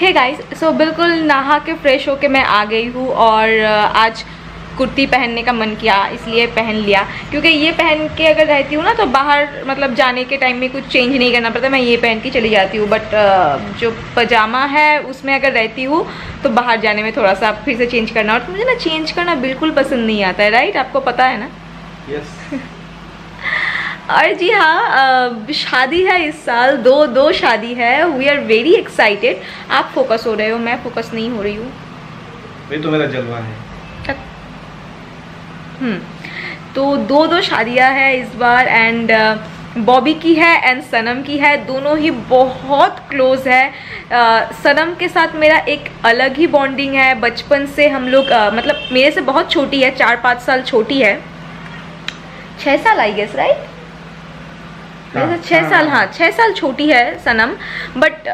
Hey guys so बिल्कुल नहा के फ्रेश होके मैं आ गई हूँ और आज कुर्ती पहनने का मन किया, इसलिए पहन लिया। क्योंकि ये पहन के अगर रहती हूँ ना तो बाहर मतलब जाने के टाइम में कुछ चेंज नहीं करना पड़ता, मैं ये पहन के चली जाती हूँ। बट जो पजामा है, उसमें अगर रहती हूँ तो बाहर जाने में थोड़ा सा फिर से चेंज करना। और मुझे ना चेंज करना बिल्कुल पसंद नहीं आता है राइट आपको पता है ना? यस और जी हाँ शादी है इस साल दो दो शादी है। वी आर वेरी एक्साइटेड आप फोकस हो रहे हो मैं फोकस नहीं हो रही हूँ। तो मेरा जलवा है। हम्म तो दो दो शादियाँ हैं इस बार एंड बॉबी की है एंड सनम की है। दोनों ही बहुत क्लोज है। uh, सनम के साथ मेरा एक अलग ही बॉन्डिंग है। बचपन से हम लोग मतलब मेरे से बहुत छोटी है चार पाँच साल छोटी है। छः साल आई गेस राइट मेरे से छः साल हाँ छः साल छोटी है सनम बट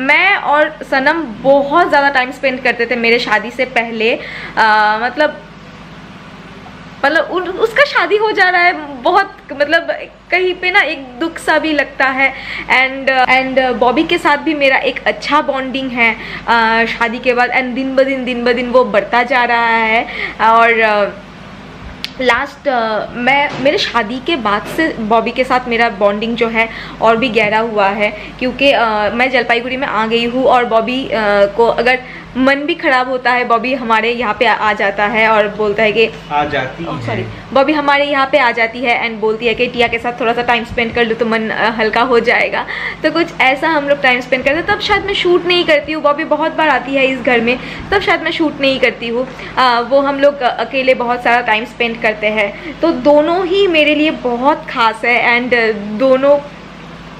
मैं और सनम बहुत ज़्यादा टाइम स्पेंड करते थे मेरे शादी से पहले। आ, मतलब मतलब उसका शादी हो जा रहा है बहुत मतलब कहीं पे ना एक दुख सा भी लगता है। एंड एंड बॉबी के साथ भी मेरा एक अच्छा बॉन्डिंग है आ, शादी के बाद एंड दिन ब दिन दिन ब दिन वो बढ़ता जा रहा है। और लास्ट uh, मैं मेरे शादी के बाद से बॉबी के साथ मेरा बॉन्डिंग जो है और भी गहरा हुआ है क्योंकि uh, मैं जलपाईगुड़ी में आ गई हूँ और बॉबी uh, को अगर मन भी खराब होता है बॉबी हमारे यहाँ पे आ जाता है और बोलता है कि आ जाती है। सॉरी बॉबी हमारे यहाँ पे आ जाती है एंड बोलती है कि टिया के साथ थोड़ा सा टाइम स्पेंड कर लो तो मन हल्का हो जाएगा। तो कुछ ऐसा हम लोग टाइम स्पेंड करते हैं। तब शायद मैं शूट नहीं करती हूँ। बॉबी बहुत बार आती है इस घर में। तब शायद मैं शूट नहीं करती हूँ। वो हम लोग अकेले बहुत सारा टाइम स्पेंड करते हैं। तो दोनों ही मेरे लिए बहुत खास है एंड दोनों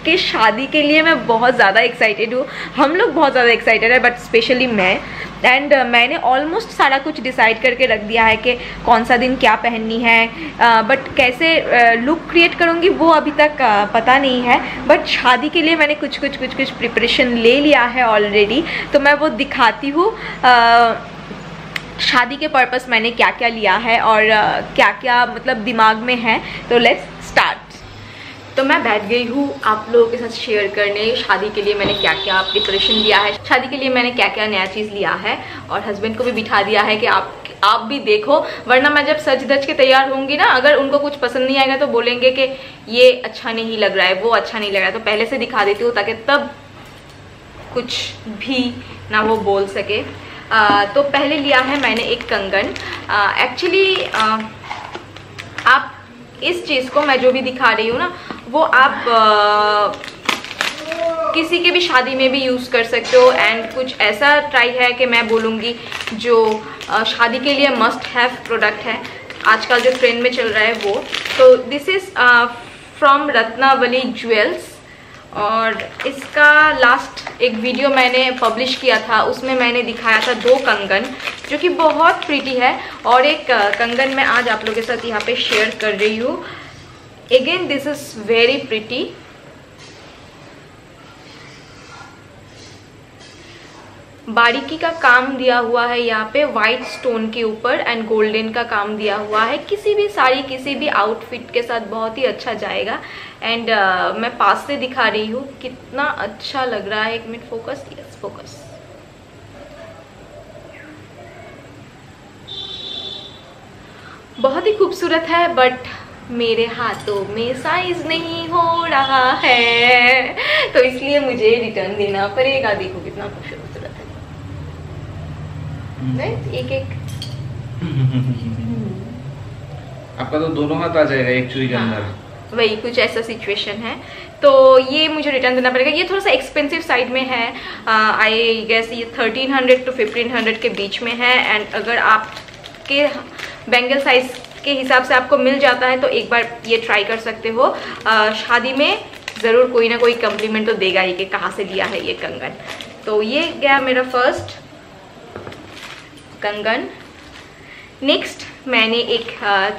के शादी के लिए मैं बहुत ज़्यादा एक्साइटेड हूँ। हम लोग बहुत ज़्यादा एक्साइटेड है बट स्पेशली मैं। एंड uh, मैंने ऑलमोस्ट सारा कुछ डिसाइड करके रख दिया है कि कौन सा दिन क्या पहननी है। बट uh, कैसे लुक uh, क्रिएट करूँगी वो अभी तक uh, पता नहीं है। बट शादी के लिए मैंने कुछ कुछ कुछ कुछ प्रिपरेशन ले लिया है ऑलरेडी तो मैं वो दिखाती हूँ। Uh, शादी के पर्पस मैंने क्या क्या लिया है और uh, क्या क्या मतलब दिमाग में है। तो लेट्स स्टार्ट तो मैं बैठ गई हूँ आप लोगों के साथ शेयर करने। शादी के लिए मैंने क्या क्या प्रिपरेशन लिया है? शादी के लिए मैंने क्या क्या नया चीज़ लिया है? और हस्बैंड को भी बिठा दिया है कि आप आप भी देखो वरना मैं जब सज धज के तैयार होंगी ना अगर उनको कुछ पसंद नहीं आएगा तो बोलेंगे कि ये अच्छा नहीं लग रहा है वो अच्छा नहीं लग रहा है। तो पहले से दिखा देती हूँ ताकि तब कुछ भी ना वो बोल सके। आ, तो पहले लिया है मैंने एक कंगन। एक्चुअली आप इस चीज़ को मैं जो भी दिखा रही हूँ ना वो आप आ, किसी के भी शादी में भी यूज़ कर सकते हो। एंड कुछ ऐसा ट्राई है कि मैं बोलूँगी जो आ, शादी के लिए मस्ट हैव प्रोडक्ट है। आजकल जो ट्रेंड में चल रहा है वो। तो this is from Ratnavali jewels और इसका लास्ट एक वीडियो मैंने पब्लिश किया था। उसमें मैंने दिखाया था दो कंगन। जो कि बहुत प्रीटी है और एक कंगन मैं आज आप लोगों के साथ यहाँ पे शेयर कर रही हूँ। Again this is very pretty बारीकी का काम दिया हुआ है यहाँ पे वाइट स्टोन के ऊपर एंड गोल्डन का काम दिया हुआ है। किसी भी साड़ी किसी भी आउटफिट के साथ बहुत ही अच्छा जाएगा। एंड uh, मैं पास से दिखा रही हूँ कितना अच्छा लग रहा है। एक मिनट फोकस यस फोकस बहुत ही खूबसूरत है बट मेरे हाथों में साइज़ नहीं हो रहा है। तो इसलिए मुझे रिटर्न देना पड़ेगा। देखो कितना खूबसूरत है। हम्म। एक एक। आपका तो दोनों हाथ आ जाएगा एक चुई के हाँ, अंदर। वही कुछ ऐसा सिचुएशन है। तो ये मुझे रिटर्न देना पड़ेगा। ये थोड़ा सा एक्सपेंसिव साइड में है। आई गेस ये 1300 टू 1500 के बीच में है। एंड अगर आप के बैंगल साइज़ के हिसाब से आपको मिल जाता है तो एक बार ये ट्राई कर सकते हो। शादी में ज़रूर कोई ना कोई कम्प्लीमेंट तो देगा ही कि कहाँ से लिया है ये कंगन। तो ये गया मेरा फ़र्स्ट कंगन। नेक्स्ट मैंने एक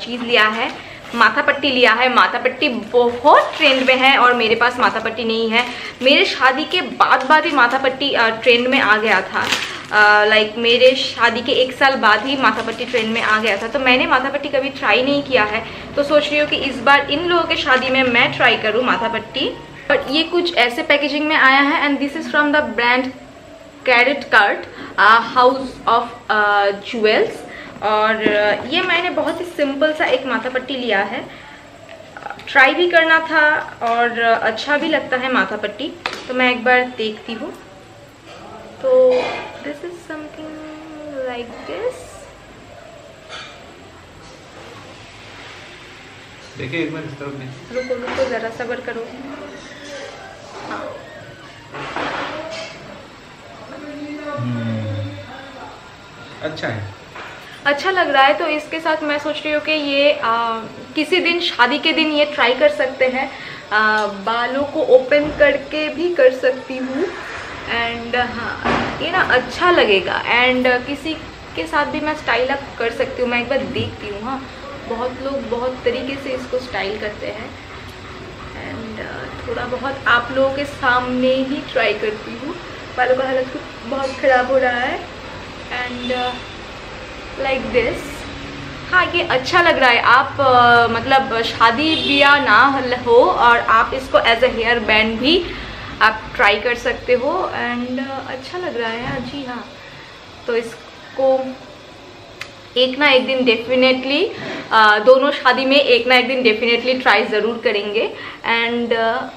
चीज़ लिया है माथा पट्टी लिया है। माथा पट्टी बहुत ट्रेंड में है और मेरे पास माथा पट्टी नहीं है। मेरे शादी के बाद बाद ही माथा पट्टी ट्रेंड में आ गया था। लाइक मेरे शादी के एक साल बाद ही माथा पट्टी ट्रेंड में आ गया था। तो मैंने माथा पट्टी कभी ट्राई नहीं किया है। तो सोच रही हूँ कि इस बार इन लोगों के शादी में मैं ट्राई करूँ माथा पट्टी और ये कुछ ऐसे पैकेजिंग में आया है। And this is from the brand Karatcart house of jewels और ये मैंने बहुत ही सिंपल सा एक माथा पट्टी लिया है। ट्राई भी करना था और अच्छा भी लगता है माथा पट्टी तो मैं एक बार देखती हूँ। तो this is something like this देखिए एक बार इस तरफ़ में रुको रुको ज़रा सबर करो। हाँ हम्म, अच्छा है। अच्छा लग रहा है तो इसके साथ मैं सोच रही हूँ कि ये आ, किसी दिन शादी के दिन ये ट्राई कर सकते हैं। आ, बालों को ओपन करके भी कर सकती हूँ। एंड हाँ ये ना अच्छा लगेगा। एंड किसी के साथ भी मैं स्टाइल अप कर सकती हूँ। मैं एक बार देखती हूँ हाँ। बहुत लोग बहुत तरीके से इसको स्टाइल करते हैं। एंड थोड़ा बहुत आप लोगों के सामने ही ट्राई करती हूँ। बालों का हालत बहुत ख़राब हो रहा है। एंड लाइक दिस हाँ ये अच्छा लग रहा है। आप uh, मतलब शादी ब्याह ना हो और आप इसको एज अ हेयर बैंड भी आप ट्राई कर सकते हो एंड uh, अच्छा लग रहा है जी हाँ। तो इसको एक ना एक दिन डेफिनेटली uh, दोनों शादी में एक ना एक दिन डेफिनेटली ट्राई ज़रूर करेंगे एंड uh,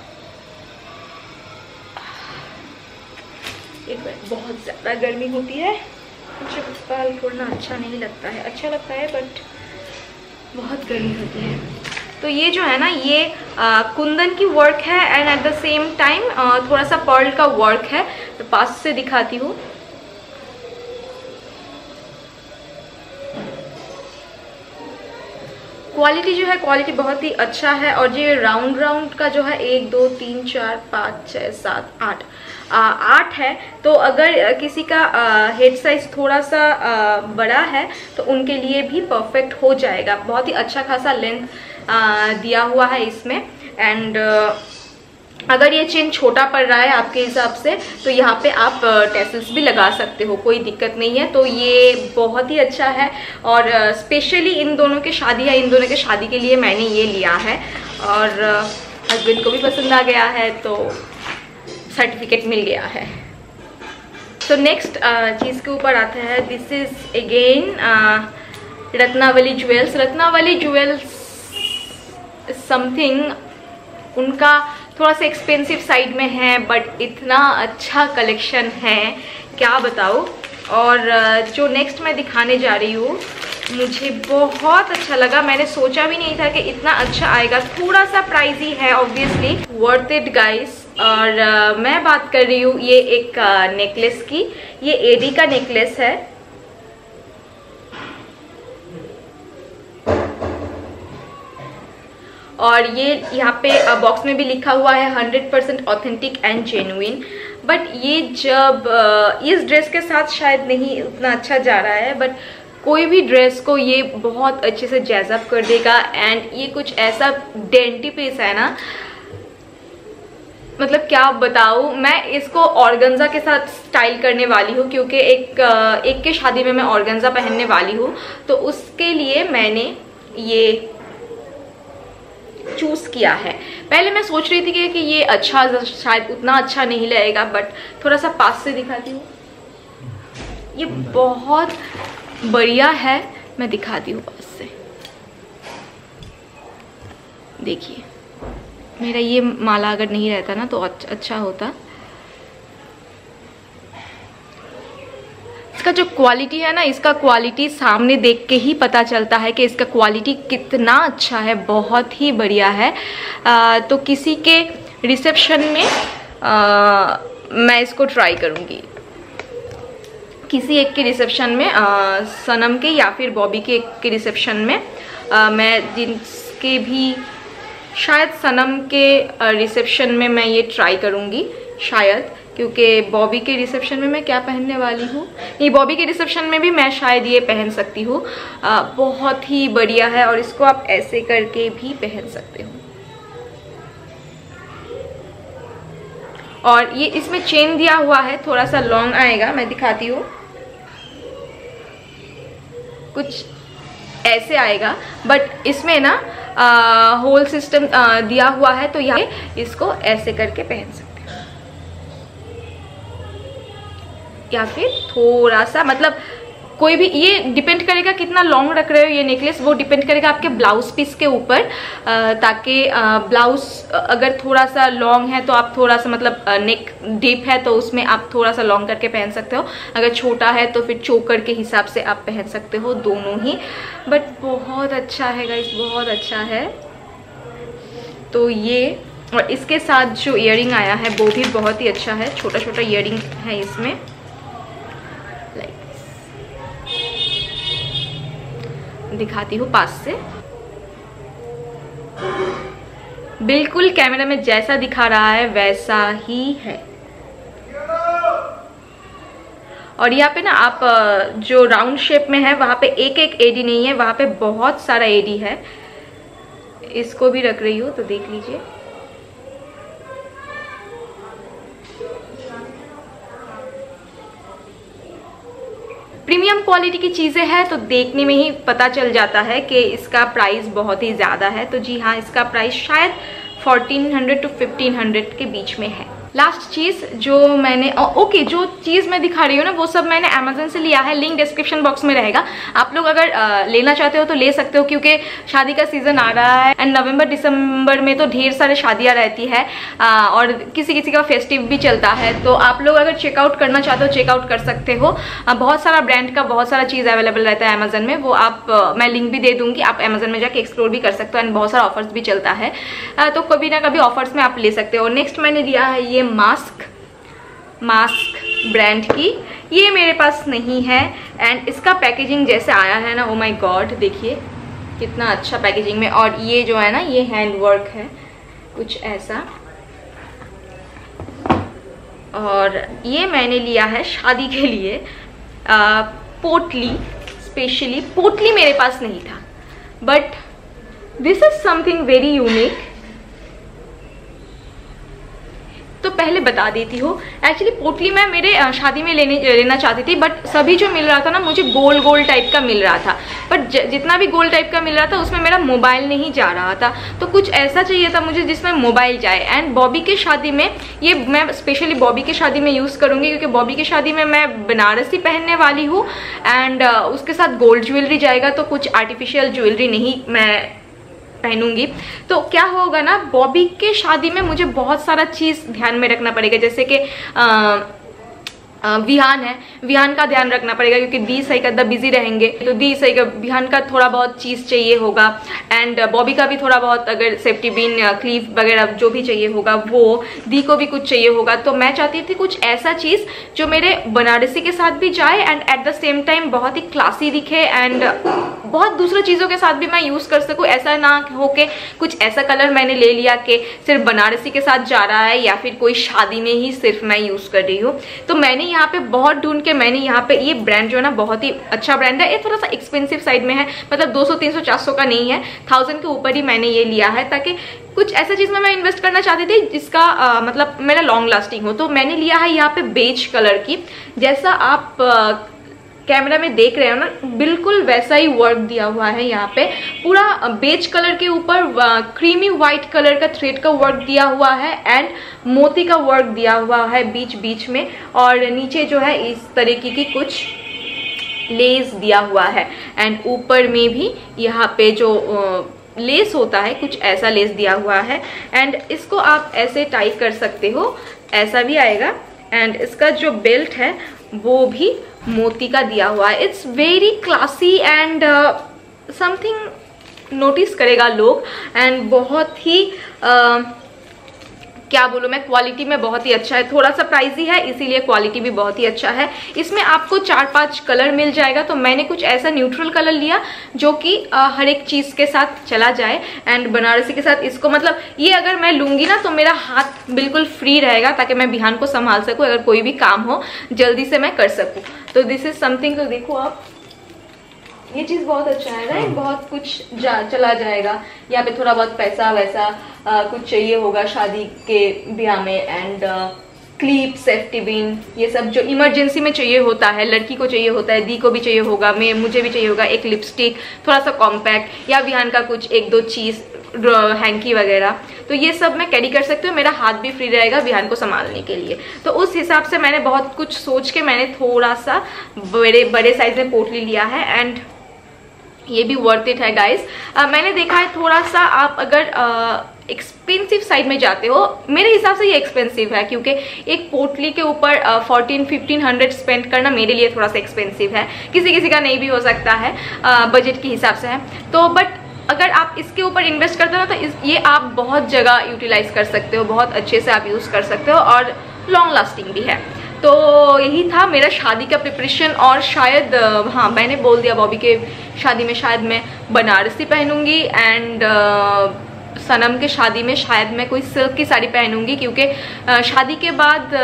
एक बार बहुत ज़्यादा गर्मी होती है। मुझे बाल छोड़ना अच्छा नहीं लगता है। अच्छा लगता है बट बहुत गर्मी होती है। तो ये जो है ना ये आ, कुंदन की वर्क है and at the same time थोड़ा सा पर्ल का वर्क है। तो पास से दिखाती हूँ। क्वालिटी जो है क्वालिटी बहुत ही अच्छा है और ये राउंड राउंड का जो है एक दो तीन चार पाँच छः सात आठ आठ है। तो अगर किसी का हेड साइज़ थोड़ा सा आ, बड़ा है तो उनके लिए भी परफेक्ट हो जाएगा। बहुत ही अच्छा खासा लेंथ दिया हुआ है इसमें। एंड अगर ये चेन छोटा पड़ रहा है आपके हिसाब से तो यहाँ पे आप टेसल्स भी लगा सकते हो, कोई दिक्कत नहीं है। तो ये बहुत ही अच्छा है और स्पेशली इन दोनों के शादी या इन दोनों के शादी के लिए मैंने ये लिया है। और हस्बैंड को भी पसंद आ गया है तो सर्टिफिकेट मिल गया है। तो नेक्स्ट चीज़ के ऊपर आता है। This is again Ratnavali jewels Ratnavali jewels something उनका थोड़ा सा एक्सपेंसिव साइड में है बट इतना अच्छा कलेक्शन है, क्या बताओ और जो नेक्स्ट मैं दिखाने जा रही हूँ, मुझे बहुत अच्छा लगा। मैंने सोचा भी नहीं था कि इतना अच्छा आएगा। थोड़ा सा प्राइजी है ऑब्वियसली वर्थ इट गाइस और मैं बात कर रही हूँ, ये एक नेकलेस की। ये एडी का नेकलेस है। और ये यहाँ पे बॉक्स में भी लिखा हुआ है hundred percent authentic and genuine but ये जब इस ड्रेस के साथ शायद नहीं उतना अच्छा जा रहा है बट कोई भी ड्रेस को ये बहुत अच्छे से जैजअप कर देगा एंड ये कुछ ऐसा डेंटी पीस है ना। मतलब क्या बताऊँ, मैं इसको ऑर्गेन्जा के साथ स्टाइल करने वाली हूँ, क्योंकि एक एक के शादी में मैं ऑर्गेन्जा पहनने वाली हूँ। तो उसके लिए मैंने ये चूज़ किया है। पहले मैं सोच रही थी कि, ये अच्छा शायद उतना अच्छा नहीं लगेगा बट थोड़ा सा पास से दिखाती हूँ। ये बहुत बढ़िया है मैं दिखाती हूँ पास से। देखिए मेरा ये माला अगर नहीं रहता ना तो अच्छा होता। इसका जो क्वालिटी है ना इसका क्वालिटी सामने देख के ही पता चलता है कि इसका क्वालिटी कितना अच्छा है बहुत ही बढ़िया है। आ, तो किसी के रिसेप्शन में आ, मैं इसको ट्राई करूँगी। किसी एक के रिसेप्शन में आ, सनम के या फिर बॉबी के एक के रिसेप्शन में आ, मैं जिनके भी शायद सनम के रिसेप्शन में मैं ये ट्राई करूँगी शायद। क्योंकि बॉबी के रिसेप्शन में मैं क्या पहनने वाली हूँ? नहीं, बॉबी के रिसेप्शन में भी मैं शायद ये पहन सकती हूँ। बहुत ही बढ़िया है और इसको आप ऐसे करके भी पहन सकते हो। और ये इसमें चेन दिया हुआ है थोड़ा सा लॉन्ग आएगा, मैं दिखाती हूँ। कुछ ऐसे आएगा बट इसमें ना होल सिस्टम दिया हुआ है तो यहाँ इसको ऐसे करके पहन सकते या फिर थोड़ा सा मतलब कोई भी, ये डिपेंड करेगा कितना लॉन्ग रख रहे हो ये नेकलेस वो डिपेंड करेगा आपके ब्लाउज पीस के ऊपर ताकि ब्लाउज अगर थोड़ा सा लॉन्ग है तो आप थोड़ा सा मतलब नेक डीप है तो उसमें आप थोड़ा सा लॉन्ग करके पहन सकते हो। अगर छोटा है तो फिर चोकर के हिसाब से आप पहन सकते हो दोनों ही। बट बहुत अच्छा है गाइस बहुत अच्छा है। तो ये, और इसके साथ जो इयर आया है, वो भी बहुत ही अच्छा है छोटा छोटा इयर है इसमें। दिखाती हूँ पास से। बिल्कुल कैमरा में जैसा दिखा रहा है, वैसा ही है। और यहाँ पे ना आप जो राउंड शेप में है, वहाँ पे एक एक एडी नहीं है, वहाँ पे बहुत सारा एडी है। इसको भी रख रही हूँ तो देख लीजिए। प्रीमियम क्वालिटी की चीज़ें हैं तो देखने में ही पता चल जाता है कि इसका प्राइस बहुत ही ज़्यादा है। तो जी हाँ इसका प्राइस शायद 1400 टू 1500 के बीच में है। लास्ट चीज़ जो मैंने ओके जो चीज़ मैं दिखा रही हूँ ना वो सब मैंने अमेजोन से लिया है। लिंक डिस्क्रिप्शन बॉक्स में रहेगा। आप लोग अगर आ, लेना चाहते हो तो ले सकते हो क्योंकि शादी का सीज़न आ रहा है। एंड नवंबर दिसंबर में तो ढेर सारे शादियाँ रहती है। आ, और किसी किसी का फेस्टिव भी चलता है। तो आप लोग अगर चेकआउट करना चाहते हो चेकआउट कर सकते हो। आ, बहुत सारा ब्रांड का बहुत सारा चीज़ अवेलेबल रहता है अमेजन में। वो आप मैं लिंक भी दे दूँगी। आप अमेजन में जाके एक्सप्लोर भी कर सकते हो। एंड बहुत सारा ऑफर्स भी चलता है। तो कभी ना कभी ऑफर्स में आप ले सकते हो। नेक्स्ट मैंने लिया है ये मास्क मास्क ब्रांड की। ये मेरे पास नहीं है। एंड इसका पैकेजिंग जैसे आया है ना ओ माय गॉड देखिए कितना अच्छा पैकेजिंग में। और ये जो है ना ये हैंड वर्क है कुछ ऐसा। और ये मैंने लिया है शादी के लिए आ, पोटली स्पेशली पोटली मेरे पास नहीं था। But this is something very unique तो पहले बता देती हूँ। एक्चुअली पोटली मैं मेरे शादी में लेने, लेना चाहती थी बट सभी जो मिल रहा था ना, मुझे गोल गोल टाइप का मिल रहा था। बट जितना भी गोल टाइप का मिल रहा था, उसमें मेरा मोबाइल नहीं जा रहा था। तो कुछ ऐसा चाहिए था मुझे जिसमें मोबाइल जाए। एंड बॉबी के शादी में, ये मैं स्पेशली बॉबी के शादी में यूज़ करूँगी, क्योंकि बॉबी की शादी में मैं बनारसी पहनने वाली हूँ। एंड उसके साथ गोल्ड ज्वेलरी जाएगा तो कुछ आर्टिफिशियल ज्वेलरी नहीं मैं पहनूँगी। तो क्या होगा ना, बॉबी के शादी में मुझे बहुत सारा चीज़ ध्यान में रखना पड़ेगा। जैसे कि विहान है, विहान का ध्यान रखना पड़ेगा क्योंकि दी सही का बिज़ी रहेंगे। तो दी सही का, विहान का थोड़ा बहुत चीज़ चाहिए होगा। एंड बॉबी का भी थोड़ा बहुत अगर सेफ्टी बिन क्लीव वगैरह जो भी चाहिए होगा, वो दी को भी कुछ चाहिए होगा। तो मैं चाहती थी कुछ ऐसा चीज़ जो मेरे बनारसी के साथ भी जाए and at the same time बहुत ही क्लासी दिखे एंड बहुत दूसरे चीज़ों के साथ भी मैं यूज़ कर सकूँ। ऐसा ना हो के कुछ ऐसा कलर मैंने ले लिया कि सिर्फ़ बनारसी के साथ जा रहा है या फिर कोई शादी में ही सिर्फ़ मैं यूज़ कर रही हूँ। तो मैंने यहाँ पे बहुत ढूंढ के मैंने यहाँ पे ये ब्रांड जो है ना बहुत ही अच्छा ब्रांड है। ये थोड़ा सा एक्सपेंसिव साइड में है मतलब 200 300 400 का नहीं है। थाउज़ेंड के ऊपर ही मैंने ये लिया है ताकि कुछ ऐसा चीज़ में मैं इन्वेस्ट करना चाहती थी जिसका आ, मतलब मेरा लॉन्ग लास्टिंग हो। तो मैंने लिया है यहाँ पे बेज कलर की। जैसा आप आ, कैमरा में देख रहे हो ना, बिल्कुल वैसा ही वर्क दिया हुआ है यहाँ पे। पूरा बेज कलर के ऊपर क्रीमी व्हाइट कलर का थ्रेड का वर्क दिया हुआ है एंड मोती का वर्क दिया हुआ है बीच बीच में। और नीचे जो है, इस तरीके की कुछ लेस दिया हुआ है। एंड ऊपर में भी यहाँ पे जो लेस होता है, कुछ ऐसा लेस दिया हुआ है। एंड इसको आप ऐसे टाई कर सकते हो, ऐसा भी आएगा। एंड इसका जो बेल्ट है, वो भी मोती का दिया हुआ है। It's very classy and something notice करेगा लोग। एंड बहुत ही uh, क्या बोलूँ मैं क्वालिटी में बहुत ही अच्छा है। थोड़ा सा प्राइजी है, इसीलिए क्वालिटी भी बहुत ही अच्छा है। इसमें आपको चार पाँच कलर मिल जाएगा तो मैंने कुछ ऐसा न्यूट्रल कलर लिया जो कि हर एक चीज़ के साथ चला जाए। एंड बनारसी के साथ इसको मतलब ये अगर मैं लूँगी ना तो मेरा हाथ बिल्कुल फ्री रहेगा, ताकि मैं बिहान को संभाल सकूँ, अगर कोई भी काम हो, जल्दी से मैं कर सकूँ। तो दिस इज़ समथिंग तो देखो आप। ये चीज़ बहुत अच्छा है राइट बहुत कुछ जा चला जाएगा। यहाँ पे थोड़ा बहुत पैसा वैसा आ, कुछ चाहिए होगा शादी के ब्याह में एंड क्लीप सेफ्टी बिन ये सब जो इमरजेंसी में चाहिए होता है लड़की को चाहिए होता है दी को भी चाहिए होगा मैं मुझे भी चाहिए होगा एक लिपस्टिक थोड़ा सा कॉम्पैक्ट या बिहान का कुछ एक दो चीज़ हैंकी वगैरह। तो ये सब मैं कैरी कर सकती हूँ मेरा हाथ भी फ्री रहेगा बिहान को संभालने के लिए। तो उस हिसाब से मैंने बहुत कुछ सोच के मैंने थोड़ा सा बड़े बड़े साइज़ में पोटली लिया है एंड ये भी वर्थ इट है गाइस मैंने देखा है थोड़ा सा आप अगर एक्सपेंसिव साइड में जाते हो मेरे हिसाब से ये एक्सपेंसिव है क्योंकि एक पोटली के ऊपर फोर्टीन फिफ्टीन हंड्रेड स्पेंड करना मेरे लिए थोड़ा सा एक्सपेंसिव है। किसी किसी का नहीं भी हो सकता है बजट के हिसाब से है। तो बट अगर आप इसके ऊपर इन्वेस्ट करते हो तो इस, ये आप बहुत जगह यूटिलाइज कर सकते हो बहुत अच्छे से आप यूज़ कर सकते हो और लॉन्ग लास्टिंग भी है। तो यही था मेरा शादी का प्रिपरेशन और शायद हाँ मैंने बोल दिया बॉबी के शादी में शायद मैं बनारसी पहनूँगी एंड सनम के शादी में शायद मैं कोई सिल्क की साड़ी पहनूँगी क्योंकि शादी के बाद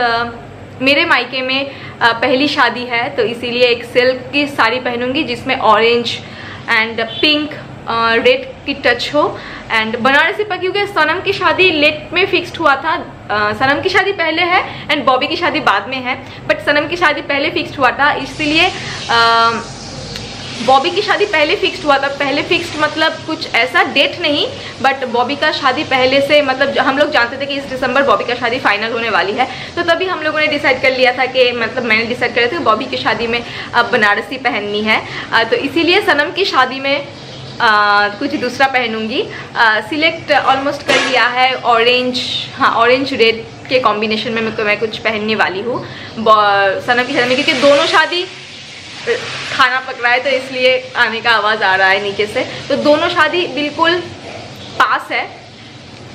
मेरे मायके में पहली शादी है तो इसीलिए एक सिल्क की साड़ी पहनूँगी जिसमें ऑरेंज एंड पिंक रेड की टच हो एंड बनारसी पर क्योंकि सनम की शादी लेट में फिक्स्ड हुआ था सनम की शादी पहले है एंड बॉबी की शादी बाद में है। बट सनम की शादी पहले फिक्स्ड हुआ था, इसलिए बॉबी की शादी पहले फिक्स्ड हुआ था। पहले फिक्स्ड मतलब कुछ ऐसा डेट नहीं बट बॉबी का शादी पहले से मतलब हम लोग जानते थे कि इस दिसंबर बॉबी का शादी फाइनल होने वाली है। तो तभी हम लोगों ने डिसाइड कर लिया था कि मतलब मैंने डिसाइड कर लिया था कि बॉबी की शादी में अब बनारसी पहननी है। तो इसीलिए सनम की शादी में आ, कुछ दूसरा पहनूँगी। सिलेक्ट ऑलमोस्ट कर लिया है ऑरेंज हाँ ऑरेंज रेड के कॉम्बिनेशन में मैं कुछ पहनने वाली हूँ। सनम की शादी में क्योंकि दोनों शादी खाना पक रहा है तो इसलिए आने का आवाज़ आ रहा है नीचे से। तो दोनों शादी बिल्कुल पास है।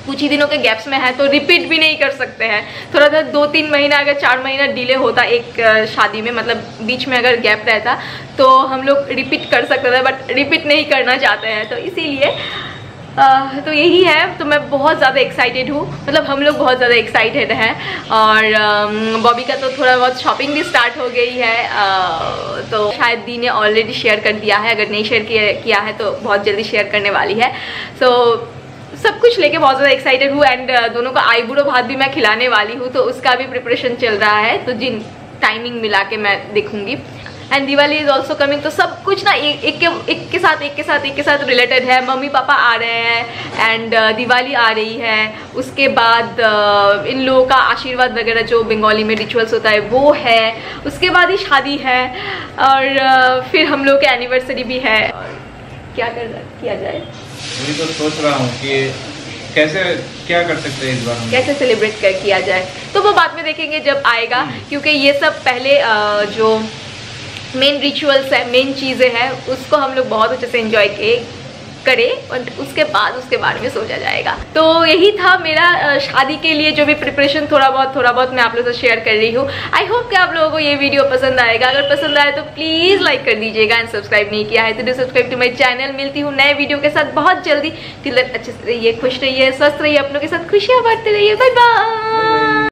कुछ ही दिनों के गैप्स में है तो रिपीट भी नहीं कर सकते हैं। थोड़ा सा दो तीन महीना, अगर चार महीना डिले होता एक शादी में मतलब बीच में अगर गैप रहता तो हम लोग रिपीट कर सकते थे बट रिपीट नहीं करना चाहते हैं। तो इसीलिए तो यही है। तो मैं बहुत ज़्यादा एक्साइटेड हूँ। मतलब हम लोग बहुत ज़्यादा एक्साइटेड हैं। और बॉबी का तो थोड़ा बहुत शॉपिंग भी स्टार्ट हो गई है। तो शायद दी ने ऑलरेडी शेयर कर दिया है। अगर नहीं शेयर किया है तो बहुत जल्दी शेयर करने वाली है। सो सब कुछ लेके बहुत ज़्यादा एक्साइटेड हूँ एंड दोनों का आईबूडो भात भी मैं खिलाने वाली हूँ तो उसका भी प्रिपरेशन चल रहा है। तो जिन टाइमिंग मिला के मैं देखूँगी। And Diwali is also coming तो सब कुछ ना एक एक के एक के साथ एक के साथ एक के साथ रिलेटेड है। मम्मी पापा आ रहे हैं एंड uh, दिवाली आ रही है। उसके बाद uh, इन लोगों का आशीर्वाद वगैरह जो बंगाली में रिचुअल्स होता है वो है। उसके बाद ही शादी है और uh, फिर हम लोग के एनिवर्सरी भी है। क्या कर किया जाए मैं तो सोच रहा हूँ कि कैसे क्या कर सकते हैं इस बार हम? कैसे सेलिब्रेट कर किया जाए तो वो बाद में देखेंगे जब आएगा हम्म। क्योंकि ये सब पहले जो मेन रिचुअल्स है मेन चीज़ें हैं उसको हम लोग बहुत अच्छे से एंजॉय किए करें और उसके बाद उसके बारे में सोचा जाएगा। तो यही था मेरा शादी के लिए जो भी प्रिपरेशन थोड़ा बहुत थोड़ा बहुत मैं आप लोगों से शेयर कर रही हूँ। आई होप कि आप लोगों को ये वीडियो पसंद आएगा। अगर पसंद आए तो प्लीज़ लाइक कर दीजिएगा एंड सब्सक्राइब नहीं किया है तो do subscribe to my channel मिलती हूँ नए वीडियो के साथ बहुत जल्दी। तिलक अच्छे से रहिए, खुश रहिए, स्वस्थ रहिए, अपनों के साथ खुशियाँ बांटते रहिए। Bye bye